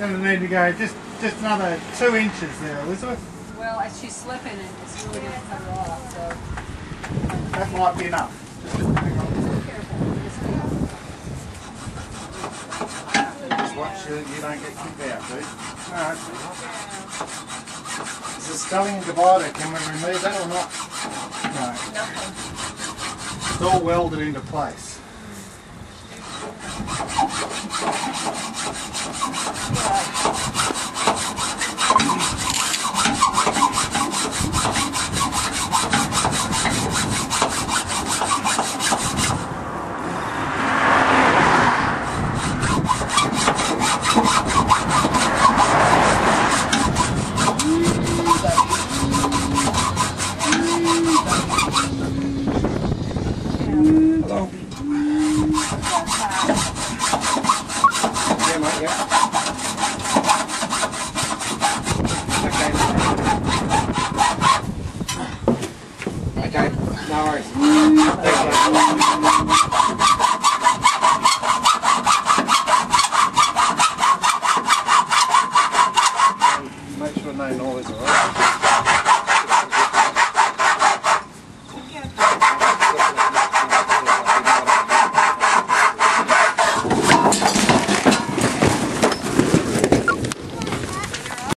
going to need to go just just another two inches there, Elizabeth. Well, as she's slipping it's really going to cut her off, so That might be enough. Just careful. Just watch you, you don't get kicked out, dude. Alright. Is the sculling divider, can we remove that or not? No. Nothing. It's all welded into place. Hello. Yeah, mate, yeah. Okay. Okay, no worries. Make sure nine all alright.